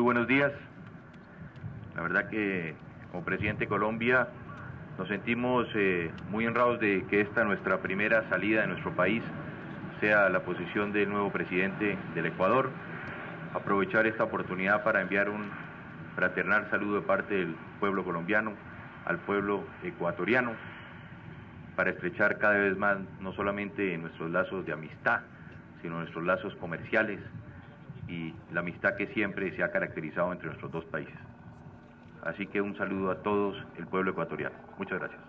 muy buenos días. La verdad que como presidente de Colombia nos sentimos eh, muy honrados de que esta nuestra primera salida de nuestro país sea la posición del nuevo presidente del Ecuador. Aprovechar esta oportunidad para enviar un fraternal saludo de parte del pueblo colombiano al pueblo ecuatoriano para estrechar cada vez más no solamente nuestros lazos de amistad, sino nuestros lazos comerciales y la amistad que siempre se ha caracterizado entre nuestros dos países. Así que un saludo a todos el pueblo ecuatoriano. Muchas gracias.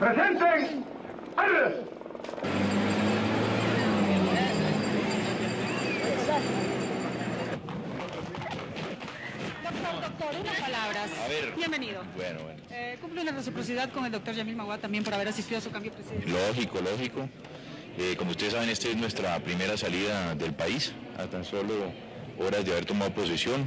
¡Presenten! ¡Arre! Doctor, doctor, unas palabras. A ver. Bienvenido. Bueno, bueno. Eh, cumple una reciprocidad con el doctor Yamil Maguad también por haber asistido a su cambio presidencial. Lógico, lógico. Eh, como ustedes saben, esta es nuestra primera salida del país, a tan solo horas de haber tomado posesión.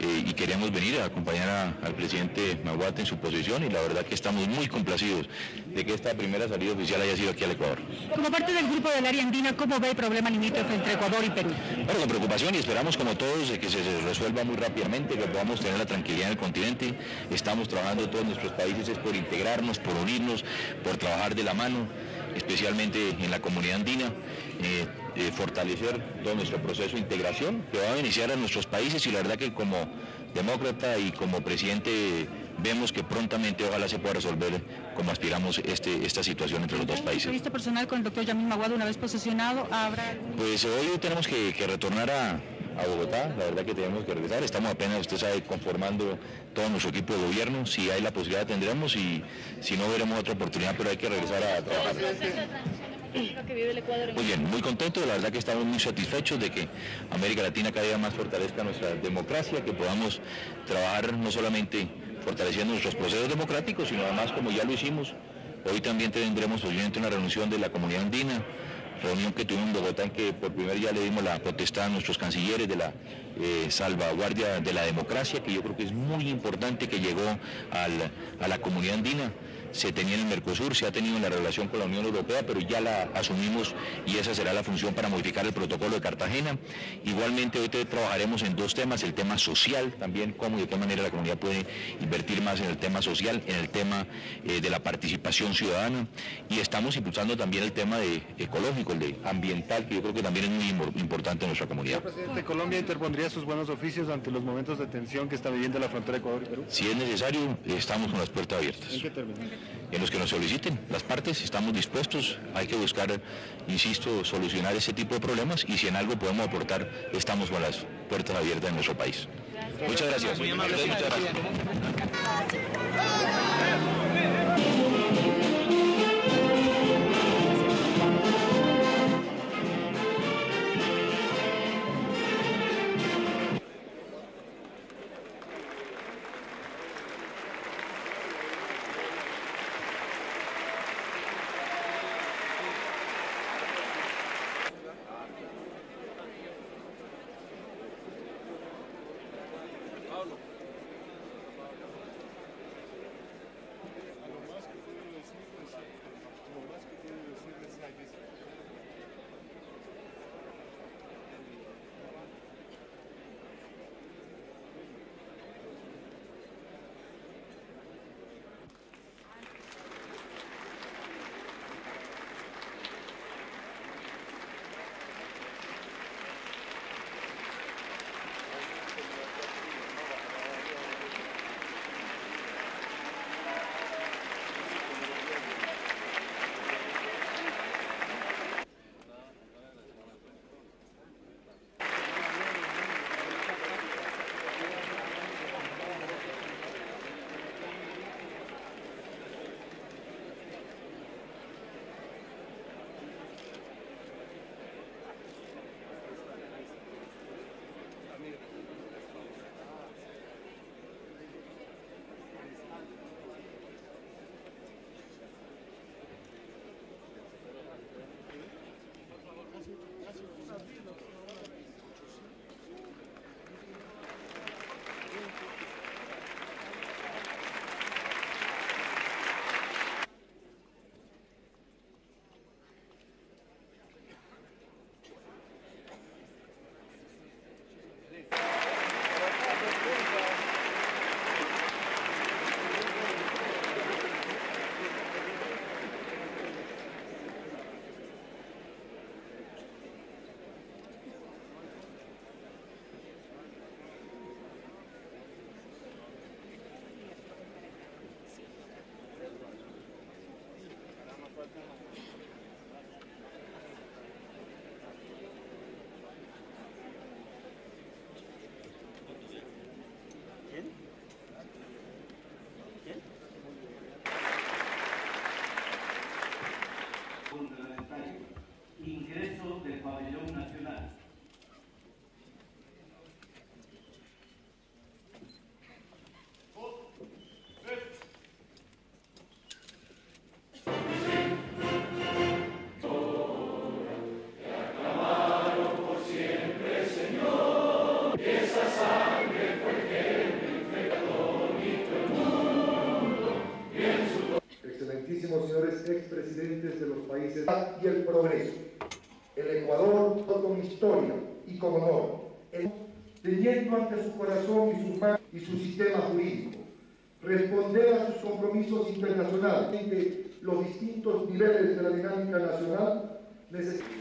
Eh, y queríamos venir a acompañar a- al presidente Maguat en su posesión y la verdad que estamos muy complacidos de que esta primera salida oficial haya sido aquí al Ecuador. Como parte del grupo del área andina, ¿cómo ve el problema limítrofe entre Ecuador y Perú? Bueno, con preocupación y esperamos como todos que se se resuelva muy rápidamente, que podamos tener la tranquilidad en el continente. Estamos trabajando todos nuestros países es por integrarnos, por unirnos, por trabajar de la mano, especialmente en la comunidad andina, eh, eh, fortalecer todo nuestro proceso de integración que va a beneficiar a nuestros países y la verdad que como demócrata y como presidente vemos que prontamente ojalá se pueda resolver como aspiramos este, esta situación entre los dos países. entrevista personal con el doctor Yamil Maguad una vez posesionado? ¿Habrá Pues hoy tenemos que, que retornar a, a Bogotá, la verdad que tenemos que regresar, estamos apenas, usted sabe, conformando todo nuestro equipo de gobierno, si hay la posibilidad tendremos y si no veremos otra oportunidad, pero hay que regresar a trabajar. Muy bien, muy contento, la verdad que estamos muy satisfechos de que América Latina cada día más fortalezca nuestra democracia, que podamos trabajar no solamente fortaleciendo nuestros procesos democráticos, sino además como ya lo hicimos, hoy también tendremos obviamente una reunión de la comunidad andina, reunión que tuvimos en Bogotá en que por primer día le dimos la potestad a nuestros cancilleres de la eh, salvaguardia de la democracia, que yo creo que es muy importante que llegó al- a la comunidad andina. Se tenía en el Mercosur, se ha tenido en la relación con la Unión Europea, pero ya la asumimos y esa será la función para modificar el protocolo de Cartagena. Igualmente hoy te- trabajaremos en dos temas, el tema social, también cómo y de qué manera la comunidad puede invertir más en el tema social, en el tema eh, de la participación ciudadana y estamos impulsando también el tema de ecológico, el de ambiental, que yo creo que también es muy im- importante en nuestra comunidad. Presidente, Colombia interpondría sus buenos oficios ante los momentos de tensión que está viviendo la frontera Ecuador y Perú. Si es necesario, estamos con las puertas abiertas. ¿En qué términos? En los que nos soliciten las partes, estamos dispuestos, hay que buscar, insisto, solucionar ese tipo de problemas y si en algo podemos aportar, estamos con las puertas abiertas en nuestro país. Muchas gracias. Muchas gracias. Y su sistema jurídico, responder a sus compromisos internacionales los distintos niveles de la dinámica nacional necesitan.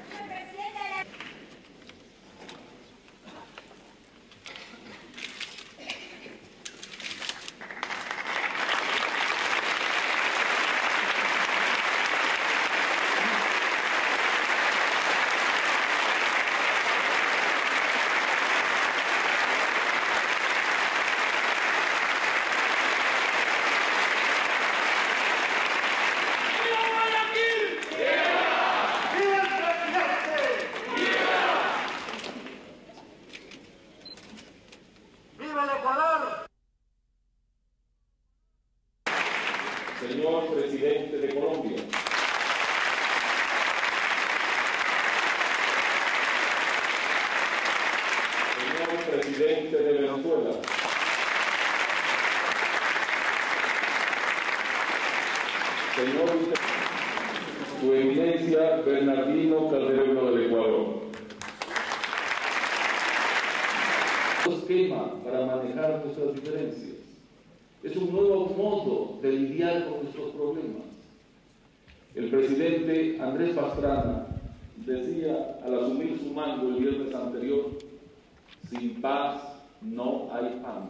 Señor presidente de Colombia. Presidente de Venezuela. Señor Su Eminencia Bernardino Calderón del Ecuador. esquema para manejar nuestras diferencias. Es un nuevo modo de lidiar con nuestros problemas. El presidente Andrés Pastrana decía al asumir su mando el viernes anterior, sin paz no hay pan.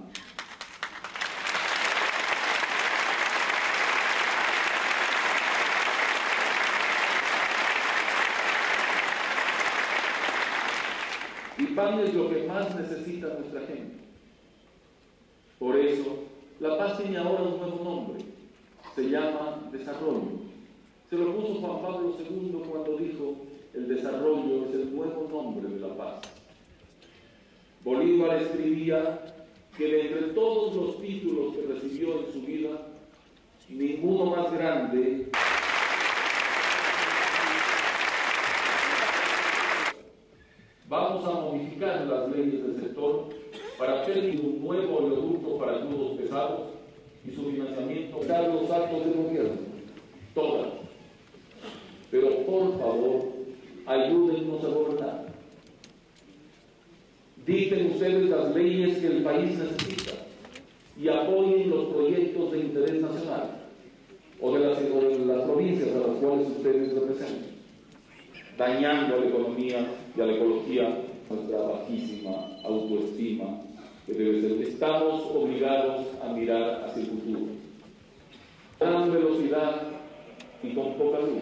Y pan es lo que más necesita nuestra gente. Por eso, la paz tiene ahora un nuevo nombre. Se llama desarrollo. Se lo puso Juan Pablo II cuando dijo, el desarrollo es el nuevo nombre de la paz. Bolívar escribía que de entre todos los títulos que recibió en su vida, ninguno más grande Vamos a modificar las leyes del sector para permitir un nuevo oleoducto para crudos pesados y su financiamiento dar los actos de gobierno, todas. Pero por favor, ayúdennos a gobernar. Dicten ustedes las leyes que el país necesita y apoyen los proyectos de interés nacional o de las, provincias a las cuales ustedes representan, dañando a la economía y a la ecología nuestra bajísima autoestima que. Estamos obligados a mirar hacia el futuro. Gran velocidad y con poca luz.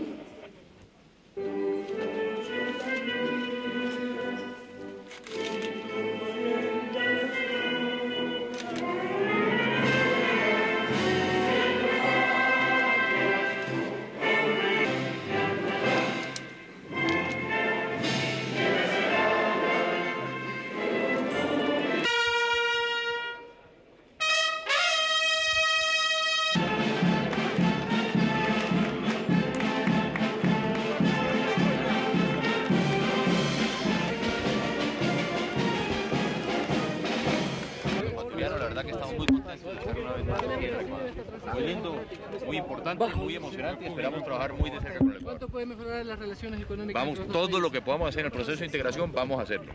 Importante, muy emocionante y esperamos trabajar muy de cerca con el Ecuador. ¿Cuánto puede mejorar las relaciones económicas? Vamos, todo lo que podamos hacer en el proceso de integración, vamos a hacerlo.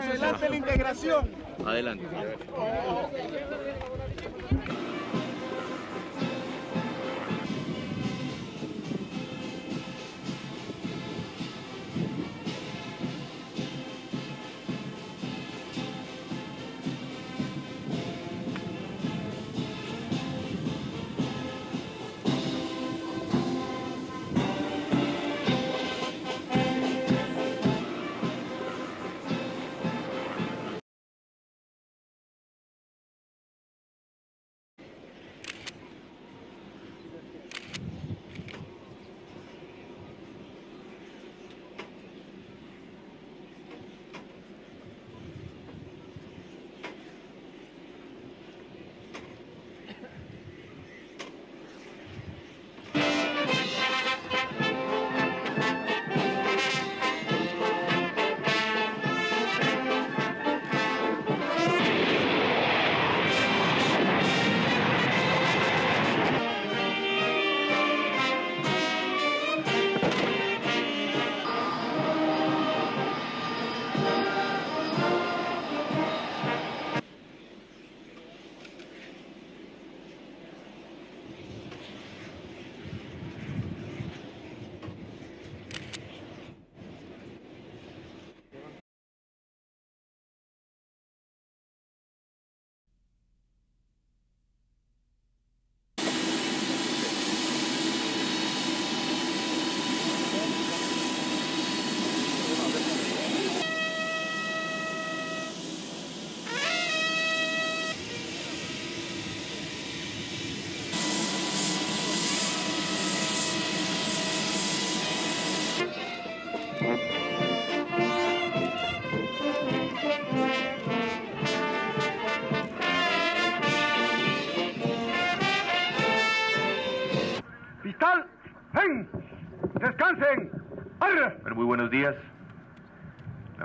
Adelante la integración. Adelante.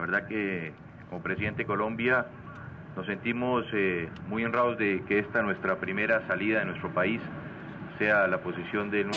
Verdad que como presidente de Colombia nos sentimos eh, muy honrados de que esta nuestra primera salida de nuestro país sea la posición del...